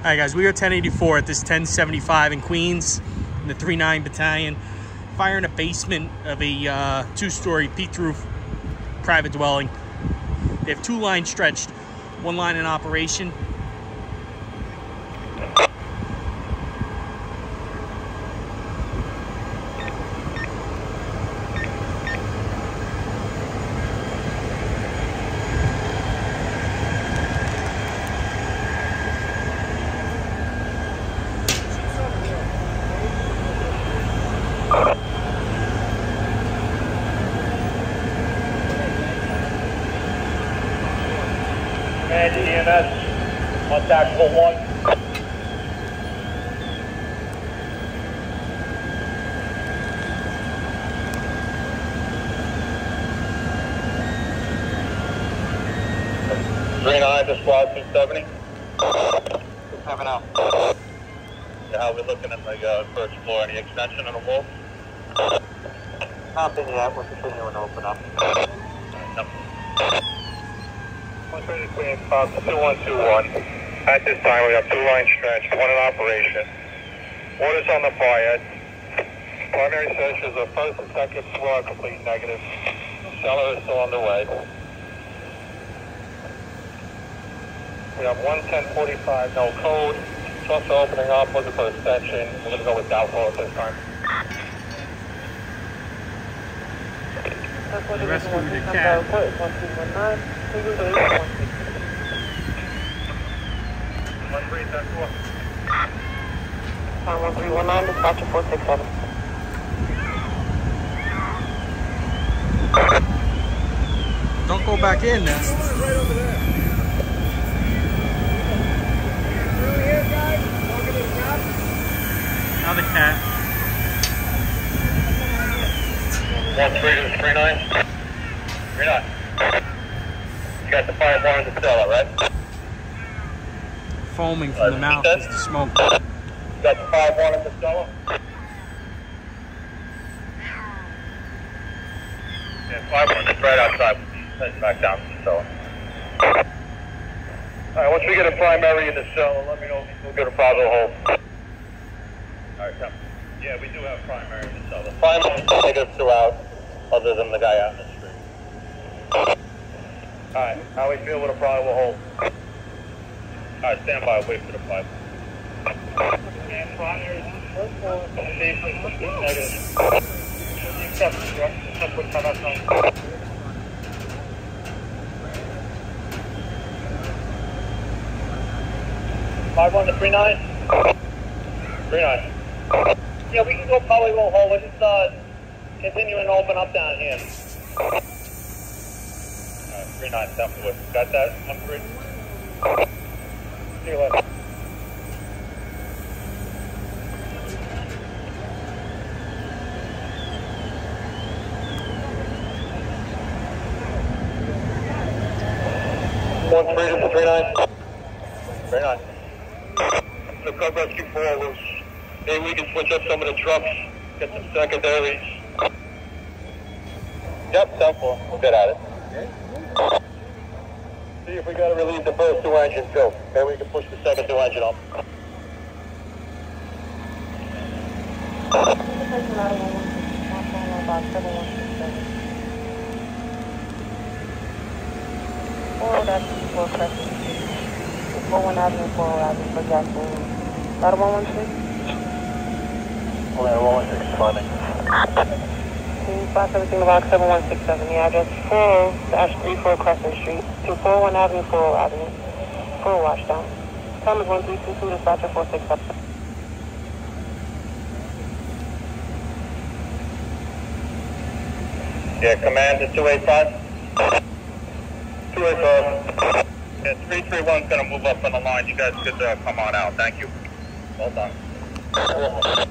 All right, guys, we are 1084 at this 1075 in Queens in the 39 Battalion. Fire in a basement of a uh, two-story peaked roof private dwelling. They have two lines stretched, one line in operation. EMS on tactical one. Three nine to squad two seventy. Seven out. Yeah, how we looking at the uh, first floor? Any extension on the wall? Nothing yet. We're continuing to open up. One thirty Queen, Box two one two one. At this time, we have two lines stretched, one in operation. Orders on the fire. Primary searches of first and second floor complete negative. Cellar is still underway. We have one ten forty-five, no code. Trucks opening up, looking for extension. We're gonna go with doubtful at this time. Rescue the cat. One three. One nine. Don't go back in. Now the cat. One three to three nine. Three nine. You got the fire bar in the cellar, right? Foaming from the uh, mouth is the smoke. You got the fire bar in the cellar? Yeah, five one is right outside. Heading back down to the cellar. All right, once we get a primary in the cellar, let me know if we'll get a problem hold. All right, come. Yeah, we do have primary in the cellar. Primary negative throughout, other than the guy out in the street. All right, how we feel with a problem will hold. All right, stand by, wait for the outside. Five one to three nine? Three nine. Yeah, we can go probably roll hole, we're just, uh, continuing to open up down here. Alright, three nine, ten foot. Got that, one three? See you later. One three to three nine? Three nine. Rescue 4 was, maybe we can switch up some of the trucks, get some secondaries. Yep, 10 4. We'll get at it. See if we gotta relieve the first two engines too. Maybe we can push the second two engine up. Four, that's four Crescent. Four one for. Got a one one six? Well, then, one six Block seven one six seven. The address four Crescent Street. Two four one Avenue, four Avenue. Four Washdown. Time is. Yeah, command is 285? 285. Yeah, 331's gonna move up on the line. You guys could uh, come on out. Thank you. Well done.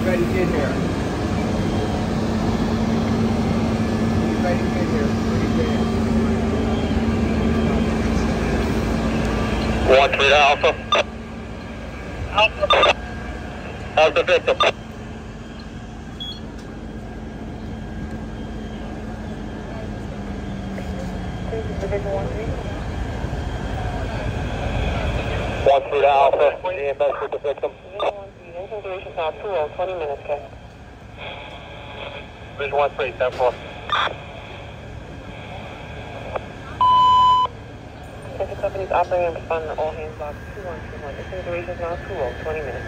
get ready to get here One three Alpha. Alpha. How's the victim? 1 3. 1 through Alpha, EMS with the victim. Engine duration's now 2 20 minutes, okay? Vision 1 3, 4. Company's operating respond all hands log 2121. Engine duration's now 2 20 minutes.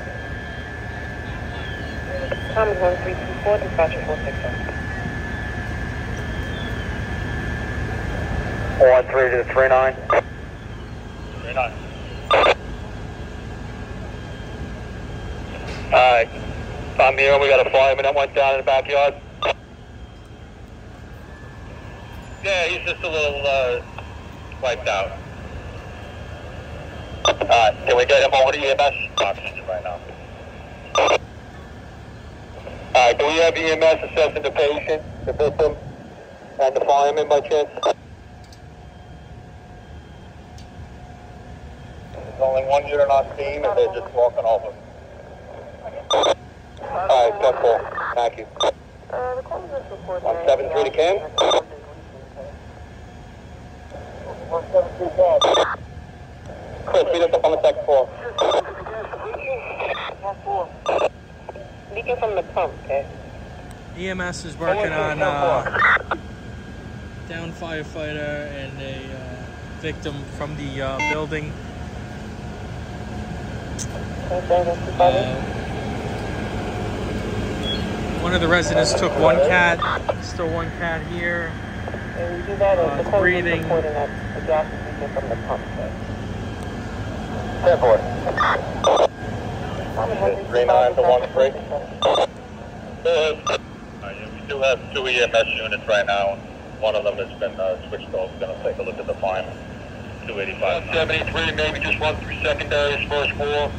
Time is 1324, dispatcher 460. 1 to 3 9. 3 9. I'm here. We got a fireman that went down in the backyard. Yeah, he's just a little uh, wiped out. Alright, can we get him over to EMS? Oxygen right now. Alright, do we have EMS assessing the patient, the victim, and the fireman by chance? There's only one unit on scene and they're just walking over. Alright, 10 4. Thank you. Uh, the call is report. One seven three to Ken. One seven three Ken. Chris, meet us up on the second floor. Leaking from the pump, okay? EMS is working on uh, down firefighter and a uh, victim from the uh, building. Uh, one of the residents took one cat. Still one cat here. And we do that Uh, the it's breathing. the gas from the? 10 4. Three nine to one three. Uh, we do have two EMS units right now. One of them has been uh, switched off. We're going to take a look at the fireman. 285. 173, maybe just one through secondaries, first floor.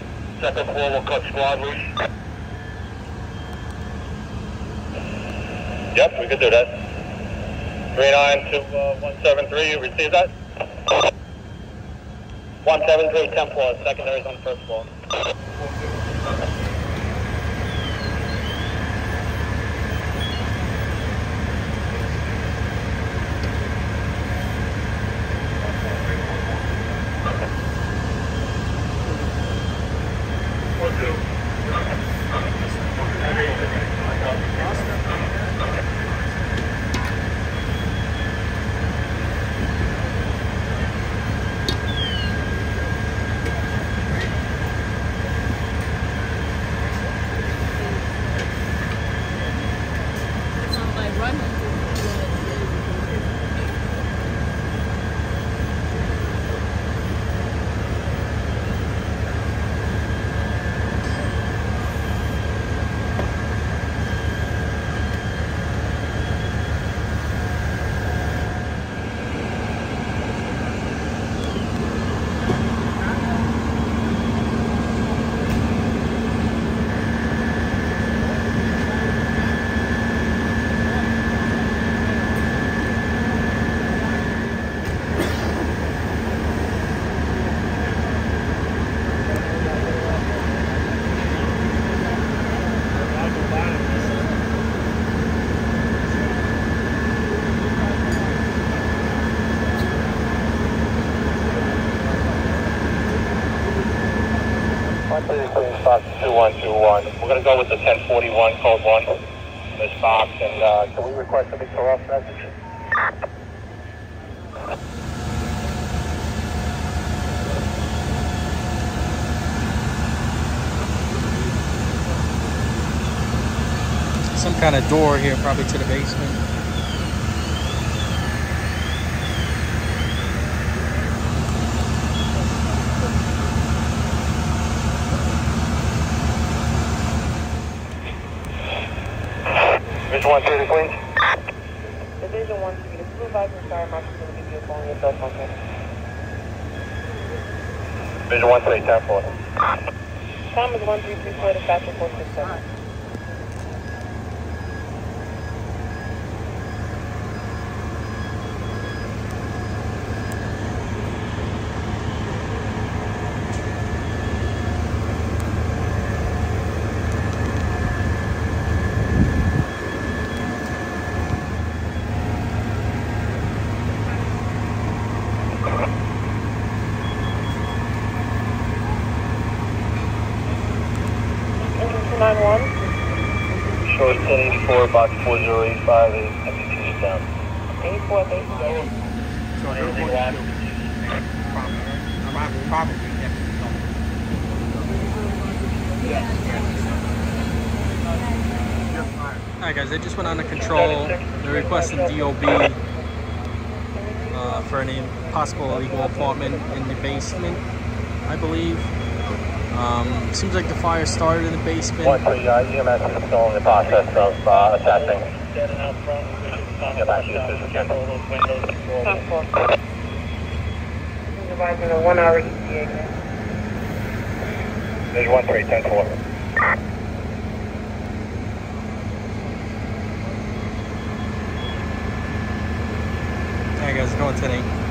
Second floor, we'll cut squad loose. Yep, we could do that. 39 to uh, 173, you receive that? 173, 10 floor, secondaries on first floor. One two one. We're gonna go with the ten forty one code one. This box and uh, can we request a Mr. Ross message? Some kind of door here, probably to the basement. Mr. One three Queens. Division one three. The supervisor and fire marshal will give you a phone on your cell phone, okay? One ten four. Time is one three three four. Dispatcher four six seven. North 1084, box 4085 is MBT is down. 84, thank you. Anything wrong? Probably. Alright guys, they just went under control. They're requesting DOB uh, for any possible illegal apartment in the basement, I believe. Um, seems like the fire started in the basement. One three, uh, EMS is still in the process of uh, assessing. Get back to you as soon as we can. 10 4. Supervising a one hour ETA. There's one three, ten four. Alright guys, going today.